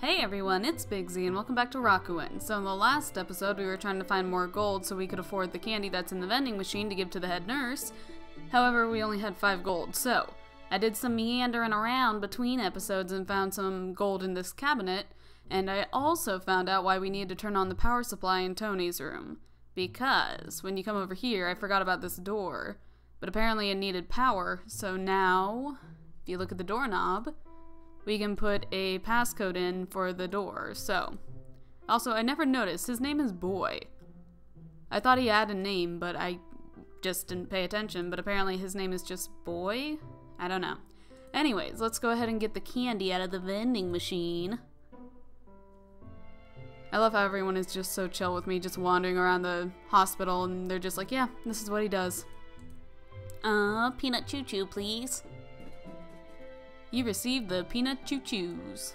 Hey everyone, it's Bigsy and welcome back to Rakuen. So in the last episode we were trying to find more gold so we could afford the candy that's in the vending machine to give to the head nurse. However, we only had 5 gold, so I did some meandering around between episodes and found some gold in this cabinet, and I also found out why we needed to turn on the power supply in Tony's room. Because when you come over here, I forgot about this door, but apparently it needed power, so now, if you look at the doorknob, we can put a passcode in for the door. So, also, I never noticed his name is Boy. I thought he had a name, but I just didn't pay attention. But apparently, his name is just Boy. I don't know. Anyways, let's go ahead and get the candy out of the vending machine. I love how everyone is just so chill with me, just wandering around the hospital, and they're just like, yeah, this is what he does. Uh, peanut choo choo, please. You received the peanut choo choos.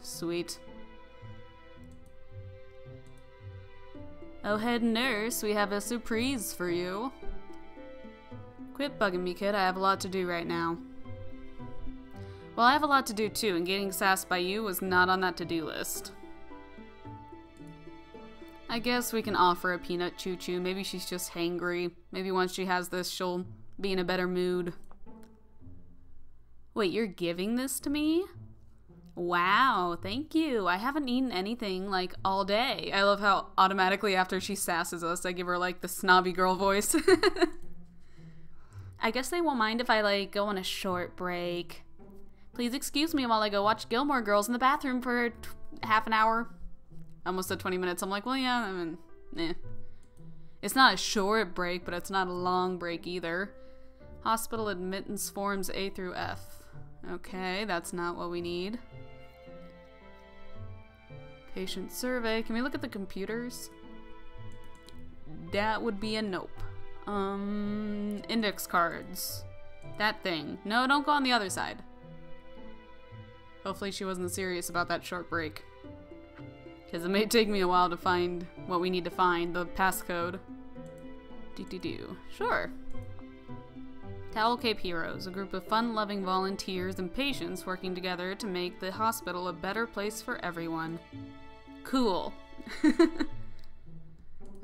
Sweet. Oh, head nurse, we have a surprise for you. Quit bugging me, kid. I have a lot to do right now. Well, I have a lot to do too, and getting sassed by you was not on that to-do list. I guess we can offer a peanut choo choo. Maybe she's just hangry. Maybe once she has this, she'll be in a better mood. Wait, you're giving this to me? Wow, thank you. I haven't eaten anything like all day. I love how automatically after she sasses us, I give her like the snobby girl voice. I guess they won't mind if I like go on a short break. Please excuse me while I go watch Gilmore Girls in the bathroom for half an hour. Almost at 20 minutes. I'm like, well, yeah, I mean, eh. It's not a short break, but it's not a long break either. Hospital admittance forms A through F. Okay, that's not what we need. Patient survey. Can we look at the computers? That would be a nope. Um, index cards. That thing. No, don't go on the other side. Hopefully she wasn't serious about that short break. Because it may take me a while to find what we need to find, the passcode. Do do do. Sure. Towel Cape Heroes, a group of fun-loving volunteers and patients working together to make the hospital a better place for everyone. Cool. I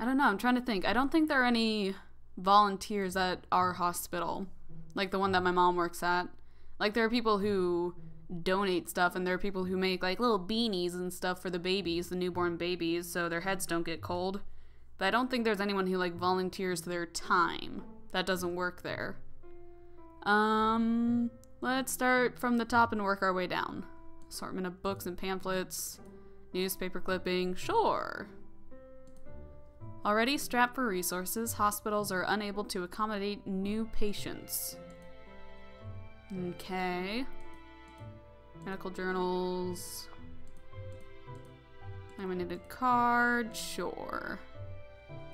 don't know, I'm trying to think. I don't think there are any volunteers at our hospital, like the one that my mom works at. Like there are people who donate stuff and there are people who make like little beanies and stuff for the babies, the newborn babies, so their heads don't get cold. But I don't think there's anyone who like volunteers their time. That doesn't work there. Um, let's start from the top and work our way down. Assortment of books and pamphlets, newspaper clipping, sure. Already strapped for resources, hospitals are unable to accommodate new patients. Okay. Medical journals. Laminated card, sure.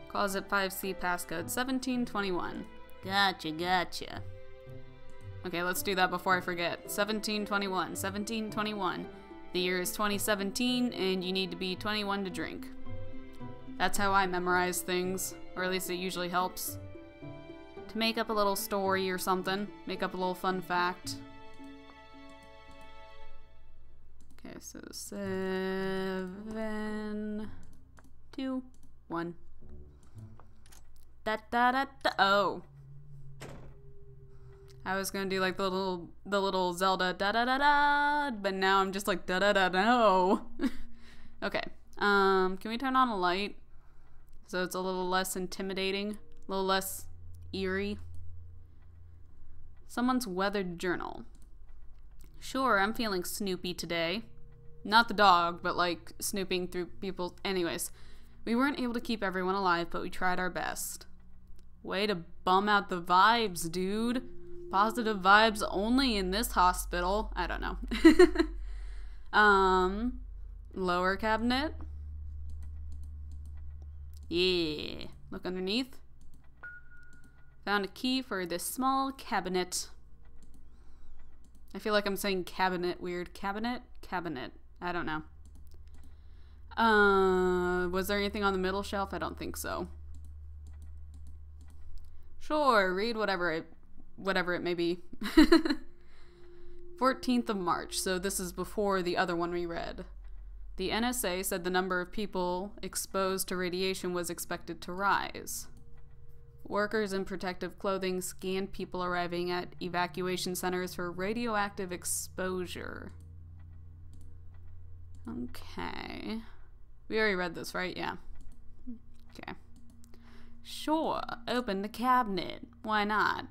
Closet 5C passcode 1721. Gotcha, gotcha. Okay, let's do that before I forget. 1721. 1721. The year is 2017, and you need to be 21 to drink. That's how I memorize things, or at least it usually helps. To make up a little story or something, make up a little fun fact. Okay, so seven, two, one. Da da da da. Oh. I was gonna do like the little the little Zelda da da da da, but now I'm just like da da da no. okay. Um, can we turn on a light so it's a little less intimidating, a little less eerie? Someone's weathered journal. Sure, I'm feeling snoopy today. Not the dog, but like snooping through people. Anyways, we weren't able to keep everyone alive, but we tried our best. Way to bum out the vibes, dude. Positive vibes only in this hospital. I don't know. um, lower cabinet. Yeah. Look underneath. Found a key for this small cabinet. I feel like I'm saying cabinet weird. Cabinet? Cabinet. I don't know. Uh, was there anything on the middle shelf? I don't think so. Sure, read whatever it whatever it may be. 14th of March, so this is before the other one we read. The NSA said the number of people exposed to radiation was expected to rise. Workers in protective clothing scanned people arriving at evacuation centers for radioactive exposure. Okay. We already read this, right? Yeah. Okay. Sure, open the cabinet. Why not?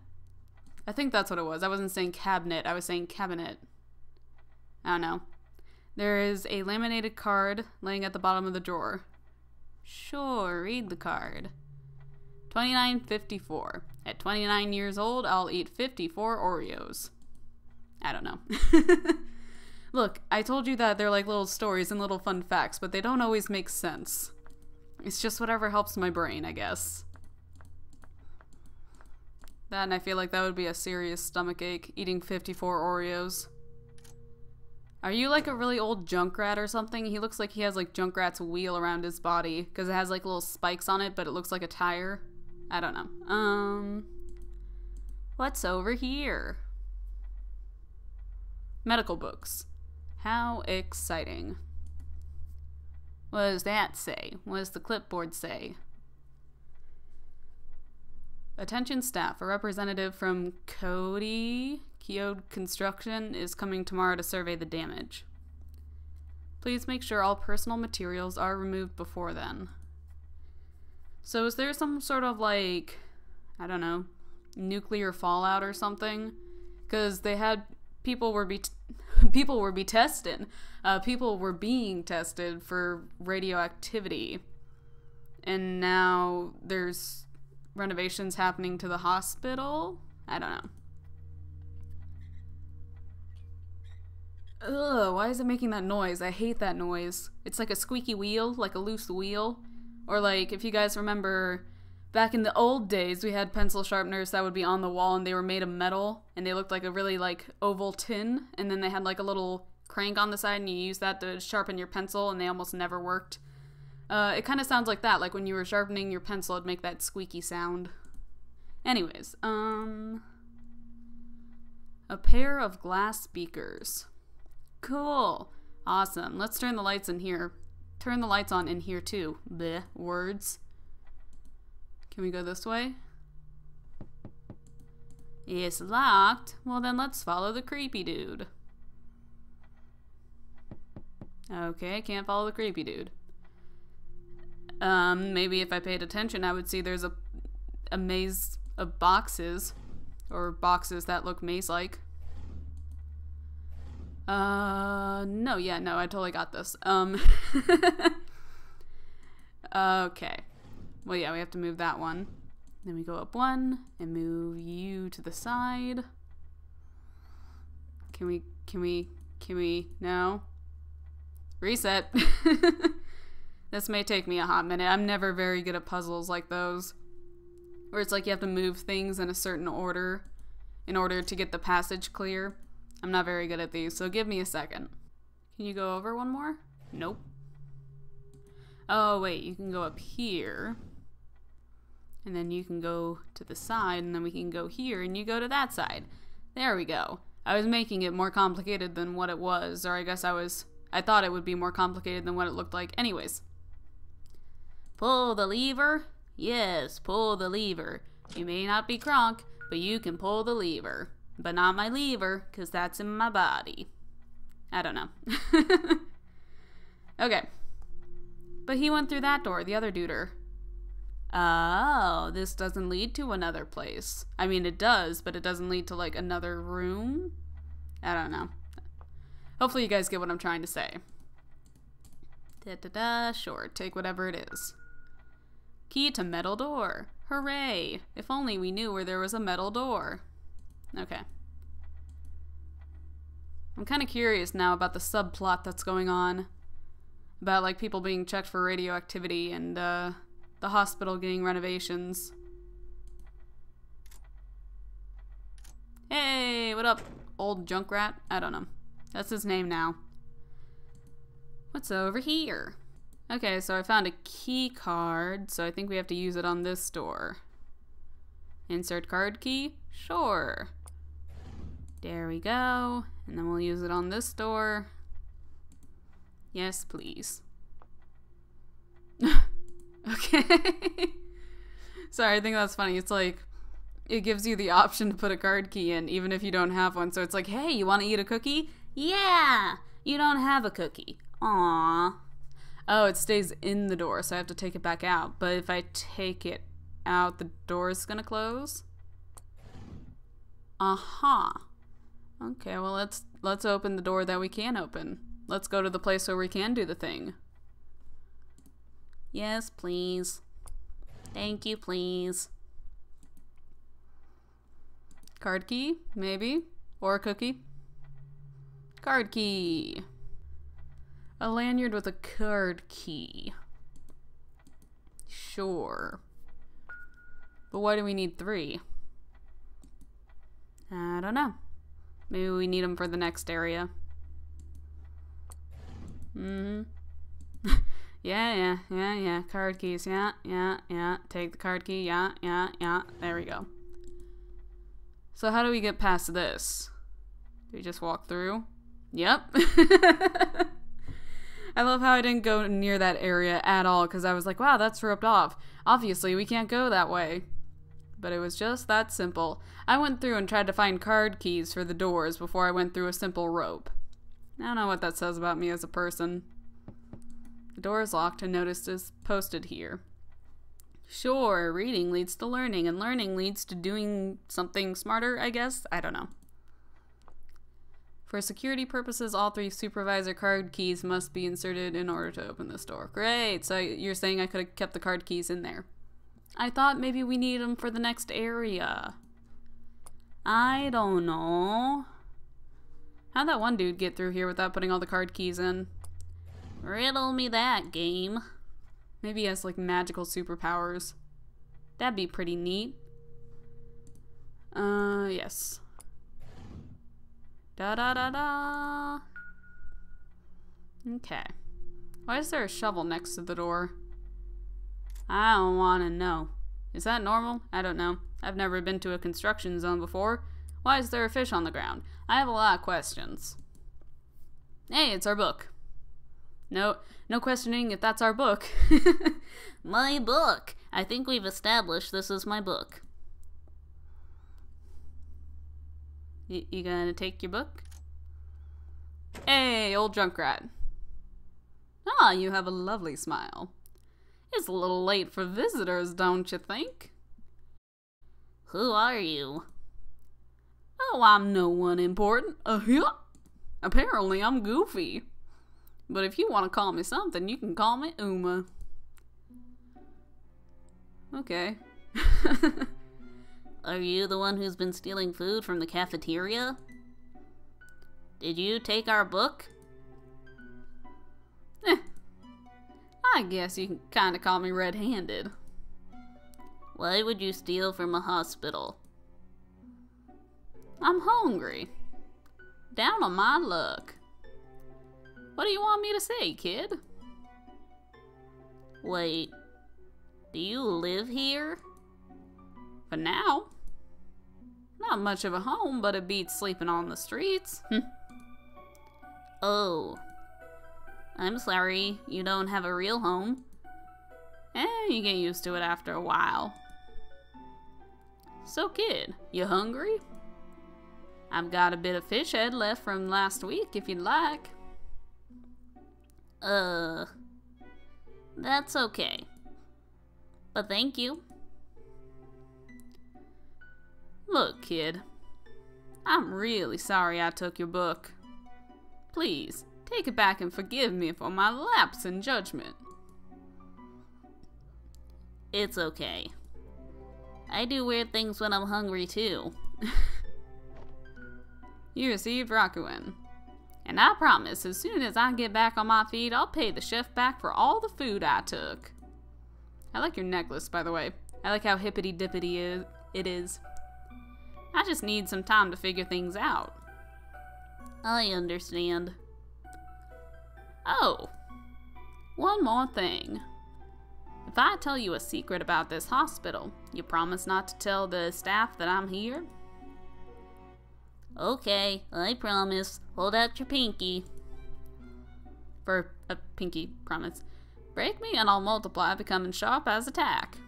I think that's what it was. I wasn't saying cabinet, I was saying cabinet. I don't know. There is a laminated card laying at the bottom of the drawer. Sure, read the card. 2954. At 29 years old, I'll eat 54 Oreos. I don't know. Look, I told you that they're like little stories and little fun facts, but they don't always make sense. It's just whatever helps my brain, I guess. That and I feel like that would be a serious stomach ache, eating 54 Oreos. Are you like a really old Junkrat or something? He looks like he has like Junkrat's wheel around his body because it has like little spikes on it, but it looks like a tire. I don't know. Um, what's over here? Medical books. How exciting. What does that say? What does the clipboard say? Attention staff, a representative from Cody Keode Construction is coming tomorrow to survey the damage. Please make sure all personal materials are removed before then. So is there some sort of like, I don't know, nuclear fallout or something? Because they had people were be people were be tested, uh, people were being tested for radioactivity, and now there's renovations happening to the hospital. I don't know. Ugh, why is it making that noise? I hate that noise. It's like a squeaky wheel, like a loose wheel. Or like, if you guys remember, back in the old days, we had pencil sharpeners that would be on the wall and they were made of metal and they looked like a really like oval tin and then they had like a little crank on the side and you use that to sharpen your pencil and they almost never worked. Uh, it kind of sounds like that, like when you were sharpening your pencil, it'd make that squeaky sound. Anyways, um, a pair of glass speakers. Cool. Awesome. Let's turn the lights in here. Turn the lights on in here too. Bleh. Words. Can we go this way? It's locked. Well, then let's follow the creepy dude. Okay, can't follow the creepy dude. Um, maybe if I paid attention, I would see there's a, a maze of boxes. Or boxes that look maze-like. Uh, no, yeah, no, I totally got this. Um, okay. Well, yeah, we have to move that one. Then we go up one and move you to the side. Can we, can we, can we, no? Reset. this may take me a hot minute. I'm never very good at puzzles like those. Where it's like you have to move things in a certain order in order to get the passage clear. I'm not very good at these, so give me a second. Can you go over one more? Nope. Oh, wait, you can go up here. And then you can go to the side, and then we can go here, and you go to that side. There we go. I was making it more complicated than what it was, or I guess I was... I thought it would be more complicated than what it looked like. Anyways. Pull the lever? Yes, pull the lever. You may not be Kronk, but you can pull the lever. But not my lever, because that's in my body. I don't know. okay. But he went through that door, the other duder. Oh, this doesn't lead to another place. I mean, it does, but it doesn't lead to, like, another room? I don't know. Hopefully you guys get what I'm trying to say. Da-da-da, sure, take whatever it is. Key to metal door. Hooray! If only we knew where there was a metal door. Okay. I'm kind of curious now about the subplot that's going on. About, like, people being checked for radioactivity and, uh, the hospital getting renovations. Hey, what up, old junk rat? I don't know. That's his name now. What's over here? Okay, so I found a key card, so I think we have to use it on this door. Insert card key? Sure. There we go. And then we'll use it on this door. Yes, please. okay. Sorry, I think that's funny. It's like it gives you the option to put a card key in even if you don't have one. So it's like, hey, you want to eat a cookie? Yeah, you don't have a cookie. Aww. Oh, it stays in the door, so I have to take it back out. But if I take it out, the door is gonna close. Aha. Uh -huh. Okay, well let's let's open the door that we can open. Let's go to the place where we can do the thing. Yes, please. Thank you, please. Card key, maybe? Or a cookie? Card key. A lanyard with a card key. Sure. But why do we need three? I don't know. Maybe we need them for the next area. Mm hmm yeah, yeah, yeah, yeah. Card keys. Yeah, yeah, yeah. Take the card key. Yeah, yeah, yeah. There we go. So how do we get past this? Do we just walk through? Yep. I love how I didn't go near that area at all because I was like, wow, that's roped off. Obviously, we can't go that way. But it was just that simple. I went through and tried to find card keys for the doors before I went through a simple rope. I don't know what that says about me as a person. The door is locked and notice is posted here. Sure, reading leads to learning, and learning leads to doing something smarter, I guess? I don't know. For security purposes, all three supervisor card keys must be inserted in order to open this door. Great, so you're saying I could have kept the card keys in there. I thought maybe we need them for the next area. I don't know. How'd that one dude get through here without putting all the card keys in? Riddle me that, game. Maybe he has, like, magical superpowers. That'd be pretty neat. Uh, yes. Da da da da. Okay. Why is there a shovel next to the door? I don't want to know. Is that normal? I don't know. I've never been to a construction zone before. Why is there a fish on the ground? I have a lot of questions. Hey, it's our book. No, no questioning if that's our book. my book. I think we've established this is my book. You gonna take your book? Hey, old Junkrat. Ah, you have a lovely smile. It's a little late for visitors, don't you think? Who are you? Oh, I'm no one important. Uh, yeah. Apparently, I'm Goofy. But if you want to call me something, you can call me Uma. Okay. Are you the one who's been stealing food from the cafeteria? Did you take our book? Eh. I guess you can kinda call me red-handed. Why would you steal from a hospital? I'm hungry. Down on my luck. What do you want me to say, kid? Wait, do you live here? For now. Not much of a home, but it beats sleeping on the streets. oh. I'm sorry, you don't have a real home. Eh, you get used to it after a while. So kid, you hungry? I've got a bit of fish head left from last week if you'd like. Uh, that's okay. But thank you. Look, kid. I'm really sorry I took your book. Please, take it back and forgive me for my lapse in judgment. It's okay. I do weird things when I'm hungry, too. you received Rakuen. And I promise, as soon as I get back on my feet, I'll pay the chef back for all the food I took. I like your necklace, by the way. I like how hippity-dippity it is. I just need some time to figure things out. I understand. Oh, one more thing. If I tell you a secret about this hospital, you promise not to tell the staff that I'm here? Okay, I promise. Hold out your pinky. For A pinky, promise. Break me and I'll multiply, becoming sharp as a tack.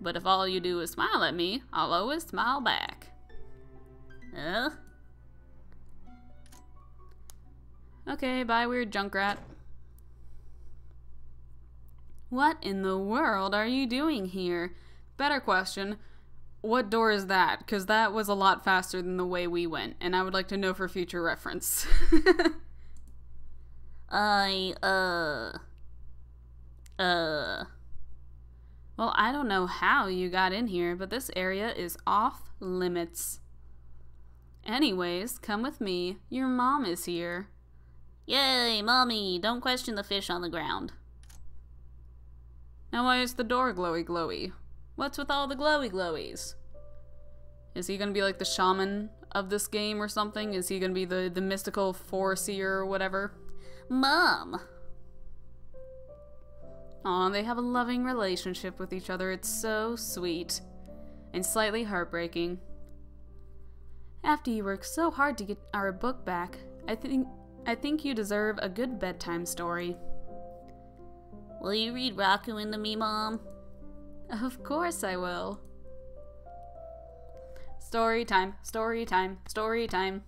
But if all you do is smile at me, I'll always smile back. Uh? Okay, bye, weird Junkrat. What in the world are you doing here? Better question, what door is that? Because that was a lot faster than the way we went, and I would like to know for future reference. I, uh. Uh. Well, I don't know how you got in here, but this area is off limits. Anyways, come with me. Your mom is here. Yay, mommy! Don't question the fish on the ground. Now, why is the door glowy glowy? What's with all the glowy glowies? Is he gonna be like the shaman of this game or something? Is he gonna be the, the mystical foreseer or whatever? Mom! Aw, they have a loving relationship with each other. It's so sweet. And slightly heartbreaking. After you worked so hard to get our book back, I think I think you deserve a good bedtime story. Will you read Rakuen to me, Mom? Of course I will. Story time, story time, story time.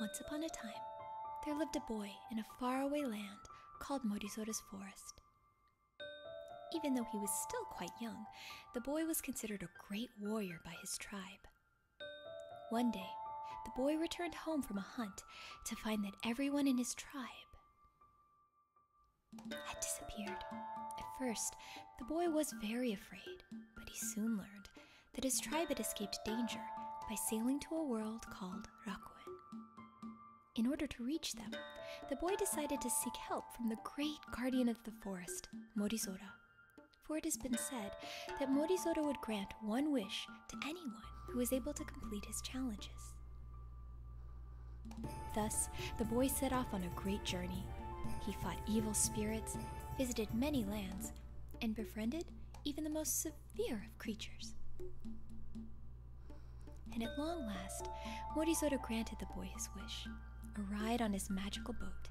Once upon a time, there lived a boy in a faraway land called Morizora's Forest. Even though he was still quite young, the boy was considered a great warrior by his tribe. One day, the boy returned home from a hunt to find that everyone in his tribe had disappeared. At first, the boy was very afraid, but he soon learned that his tribe had escaped danger by sailing to a world called Rakuen. In order to reach them, the boy decided to seek help from the great guardian of the forest, Morizora. For it has been said that Morizora would grant one wish to anyone who was able to complete his challenges. Thus, the boy set off on a great journey. He fought evil spirits, visited many lands, and befriended even the most severe of creatures. And at long last, Morizora granted the boy his wish a ride on his magical boat.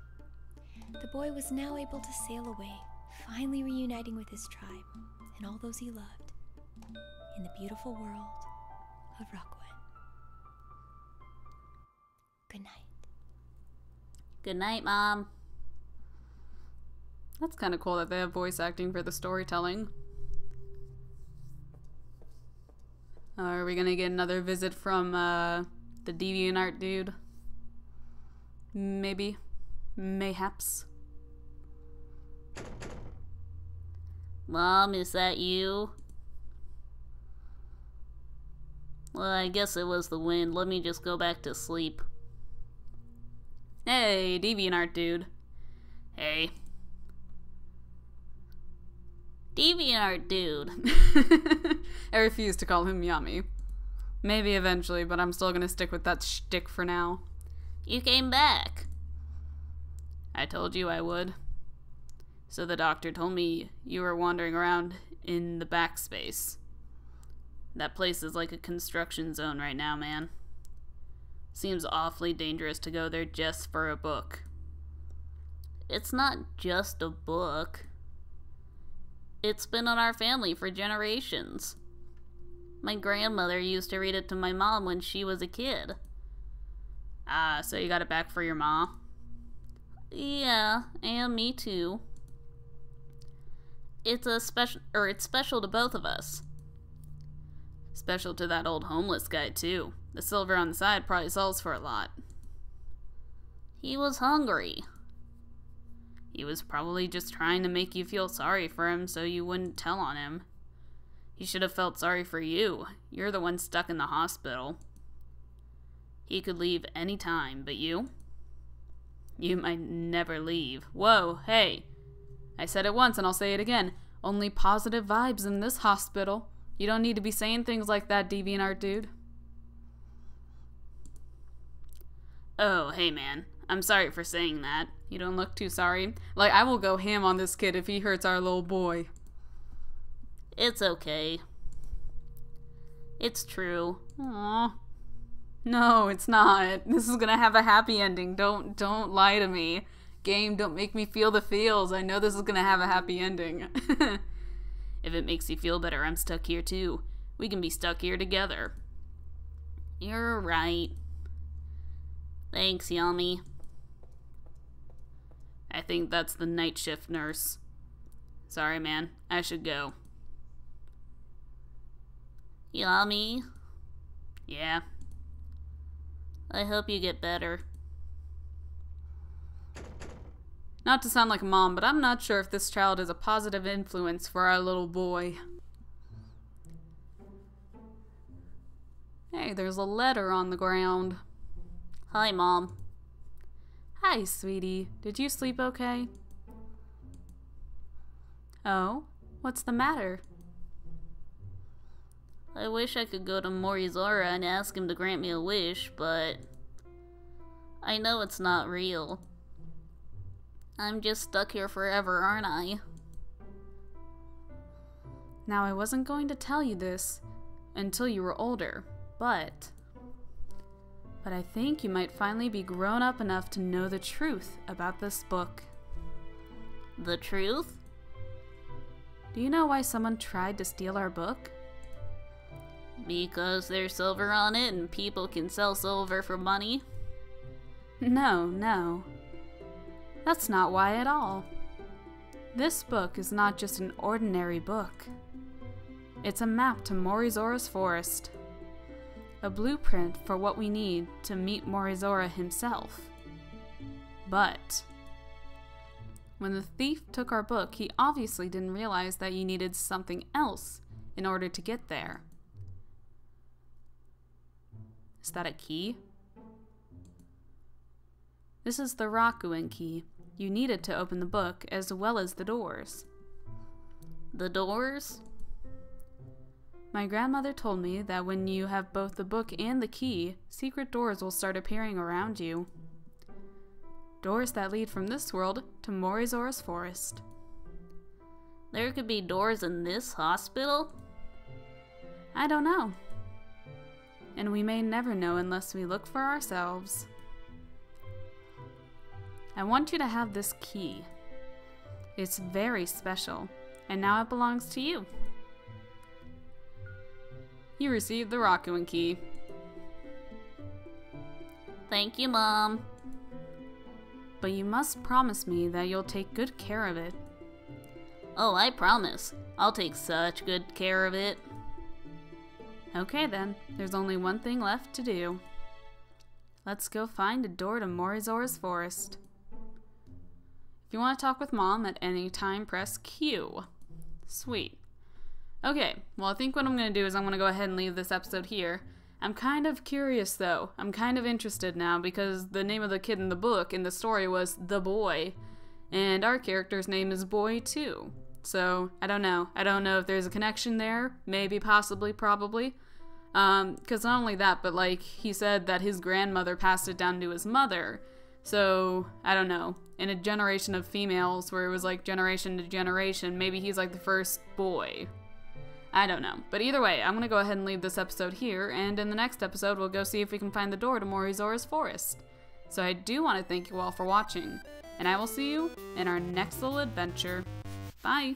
The boy was now able to sail away, finally reuniting with his tribe and all those he loved in the beautiful world of Rakuen. Good night. Good night, Mom. That's kind of cool that they have voice acting for the storytelling. Are we gonna get another visit from uh, the DeviantArt dude? Maybe. Mayhaps. Mom, is that you? Well, I guess it was the wind. Let me just go back to sleep. Hey, DeviantArt dude. Hey. DeviantArt dude. I refuse to call him Yummy. Maybe eventually, but I'm still gonna stick with that shtick for now. You came back. I told you I would. So the doctor told me you were wandering around in the backspace. That place is like a construction zone right now, man. Seems awfully dangerous to go there just for a book. It's not just a book. It's been in our family for generations. My grandmother used to read it to my mom when she was a kid. Ah, so you got it back for your ma? Yeah, and me too. It's a special, or it's special to both of us. Special to that old homeless guy too. The silver on the side probably sells for a lot. He was hungry. He was probably just trying to make you feel sorry for him so you wouldn't tell on him. He should have felt sorry for you. You're the one stuck in the hospital. He could leave any time, but you? You might never leave. Whoa, hey. I said it once and I'll say it again. Only positive vibes in this hospital. You don't need to be saying things like that, DeviantArt dude. Oh, hey man. I'm sorry for saying that. You don't look too sorry. Like, I will go ham on this kid if he hurts our little boy. It's okay. It's true. Aww. No, it's not. This is gonna have a happy ending. Don't don't lie to me. Game, don't make me feel the feels. I know this is gonna have a happy ending. if it makes you feel better, I'm stuck here too. We can be stuck here together. You're right. Thanks, Yummy. I think that's the night shift nurse. Sorry, man. I should go. Yummy. Yeah. I hope you get better. Not to sound like a mom, but I'm not sure if this child is a positive influence for our little boy. Hey, there's a letter on the ground. Hi, Mom. Hi, sweetie. Did you sleep okay? Oh? What's the matter? I wish I could go to Morizora and ask him to grant me a wish, but I know it's not real. I'm just stuck here forever, aren't I? Now, I wasn't going to tell you this until you were older, but. But I think you might finally be grown up enough to know the truth about this book. The truth? Do you know why someone tried to steal our book? Because there's silver on it and people can sell silver for money? No, no. That's not why at all. This book is not just an ordinary book. It's a map to Morizora's forest. A blueprint for what we need to meet Morizora himself. But when the thief took our book, he obviously didn't realize that you needed something else in order to get there. Is that a key? This is the Rakuen key. You need it to open the book as well as the doors. The doors? My grandmother told me that when you have both the book and the key, secret doors will start appearing around you. Doors that lead from this world to Morizora's forest. There could be doors in this hospital? I don't know and we may never know unless we look for ourselves. I want you to have this key. It's very special, and now it belongs to you. You received the Rakuen key. Thank you, Mom. But you must promise me that you'll take good care of it. Oh, I promise. I'll take such good care of it. Okay then, there's only one thing left to do. Let's go find a door to Morizora's forest. If you want to talk with Mom at any time, press Q. Sweet. Okay, well I think what I'm going to do is I'm going to go ahead and leave this episode here. I'm kind of curious though. I'm kind of interested now because the name of the kid in the book in the story was The Boy, and our character's name is Boy too. So, I don't know. I don't know if there's a connection there. Maybe, possibly, probably. Because um, not only that, but like he said that his grandmother passed it down to his mother. So I don't know. In a generation of females, where it was like generation to generation, maybe he's like the first boy. I don't know. But either way, I'm gonna go ahead and leave this episode here, and in the next episode, we'll go see if we can find the door to Morizora's forest. So I do want to thank you all for watching, and I will see you in our next little adventure. Bye!